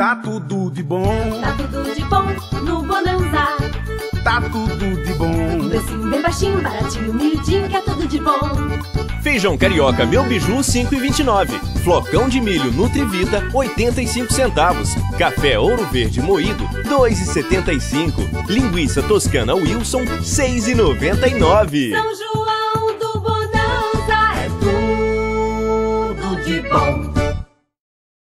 Tá tudo de bom. Tá tudo de bom no Bonanza. Tá tudo de bom. Precinho bem baixinho, baratinho, miudinho, que é tudo de bom. Feijão carioca Meu Biju 5,29. Flocão de milho Nutrivita 85 centavos. Café Ouro Verde moído 2,75. Linguiça toscana Wilson 6,99. São João do Bonanza é tudo de bom.